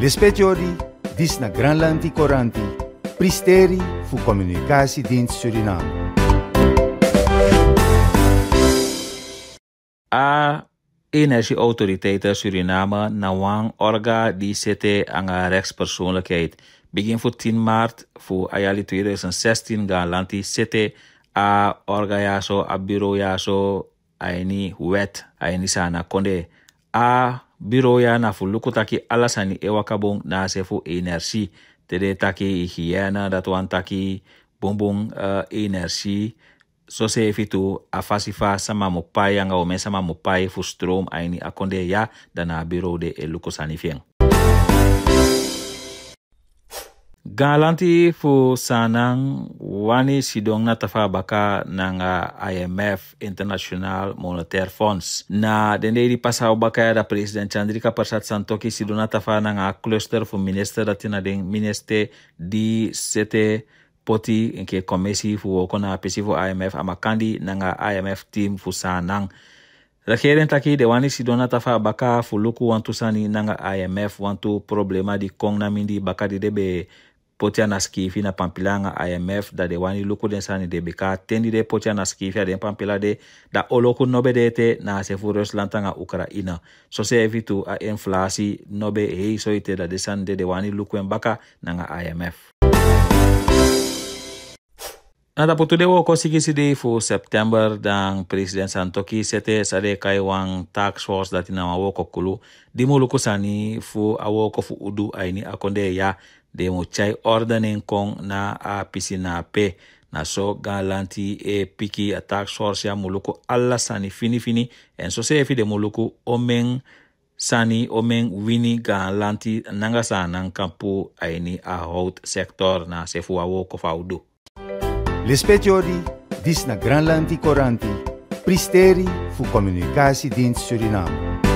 Lespetiori, dis na Granlandi Coranti, pristeri fu Dins Suriname. A energieautoriteiten Suriname nawang orga zitten aan een rechtspersoonlijkheid. Begin voor 10 maart voor ayali 2016 ga lanti zitten a orga ya so a bureau ya so aini wet aini sana konde a bureau ya na fu luku taki alasani ewakabong na se fu energie tede taki hygiëne dat wan taki bongbong uh, energie so se fitu a fasifa sama mo pai anga o sama mo pai fu stroom aini akonde ya dana bureau de e luku sani fieng. Galanti fu sanang wani sidong na tafa baka ng IMF International Monetary Funds. Na dende di pasaw baka da President Chandrika Persat Santoki sidong na tafa ng cluster fu minister at tinading minister di sete poti nke komisi fu okona pesi fu IMF amakandi ng IMF team fu sanang. Regering taki de wani sidona tafa baka fu luku wantu sani nanga IMF wantu problema di kong namindi baka di debe potia na skifi na pampilanga IMF da de wani luku den sani de beka tendi de potia na skifi a den pampila de da oloku nobe de te na se fu Rusland nga Ukraina. So se evitu a inflasi nobe hei so ite da de san de de wani luku en baka nga IMF. Na da putu de wo kosiki sidi fu September dan President Santoki sete sade kai wang tax force dati na wo kokulu di luku sani fu awo fu udu aini akonde ya de mo chai ordan en kon na a pisi na pe. Na so gan lanti e piki atak sorsi a moloko alla sani fini fini. En so sefi de moloko omen sani omen wini gan lanti nanga sa nan kampu aini a hout sektor na sefu awo kofaudu. Lespeti odi, dis na gran lanti koranti, pristeri fu komunikasi dint Suriname.